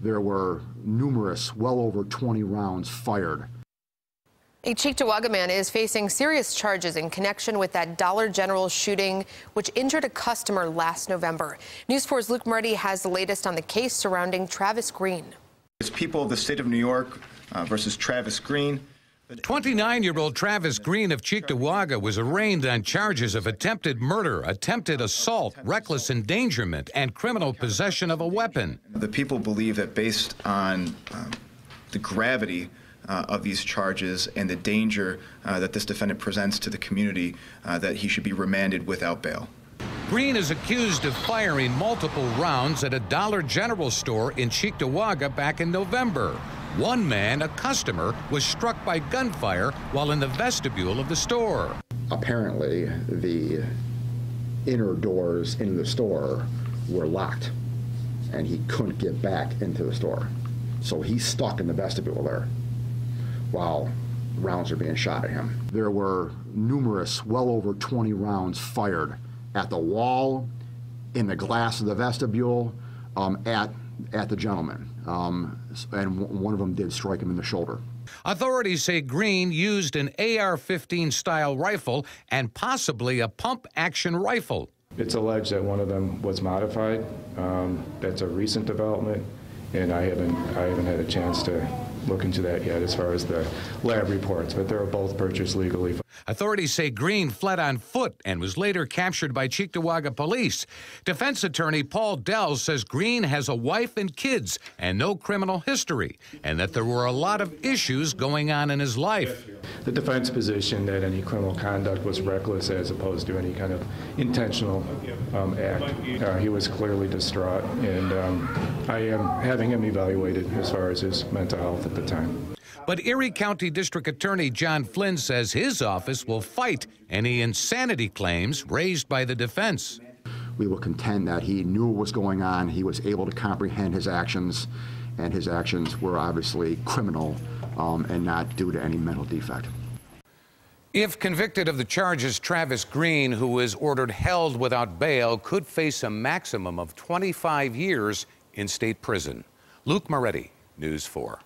There were numerous, well over 20 rounds fired. A Cheektowaga man is facing serious charges in connection with that Dollar General shooting, which injured a customer last November. News 4's Luke Moretti has the latest on the case surrounding Travis Green. It's people of the state of New York uh, versus Travis Green. 29 year old Travis Green of Cheektowaga was arraigned on charges of attempted murder, attempted assault, reckless endangerment, and criminal possession of a weapon. The people believe that based on um, the gravity uh, of these charges and the danger uh, that this defendant presents to the community, uh, that he should be remanded without bail. Green is accused of firing multiple rounds at a Dollar General store in Cheektowaga back in November. One man, a customer, was struck by gunfire while in the vestibule of the store. Apparently, the inner doors into the store were locked, and he couldn't get back into the store. So he's stuck in the vestibule there while rounds are being shot at him. There were numerous, well over 20 rounds fired at the wall, in the glass of the vestibule, um, at, at the gentleman. Um, and one of them did strike him in the shoulder. Authorities say Green used an AR 15 style rifle and possibly a pump action rifle. It's alleged that one of them was modified. Um, that's a recent development, and I haven't, I haven't had a chance to look into that yet as far as the lab reports, but they were both purchased legally. Authorities say Green fled on foot and was later captured by Cheektowaga police. Defense attorney Paul Dell says Green has a wife and kids and no criminal history, and that there were a lot of issues going on in his life. The defense position that any criminal conduct was reckless as opposed to any kind of intentional um, act. Uh, he was clearly distraught, and um, I am having him evaluated as far as his mental health at the time. But Erie County District Attorney John Flynn says his office will fight any insanity claims raised by the defense. We will contend that he knew what was going on, he was able to comprehend his actions, and his actions were obviously criminal um, and not due to any mental defect. If convicted of the charges, Travis Green, who was ordered held without bail, could face a maximum of 25 years in state prison. Luke Moretti, News 4.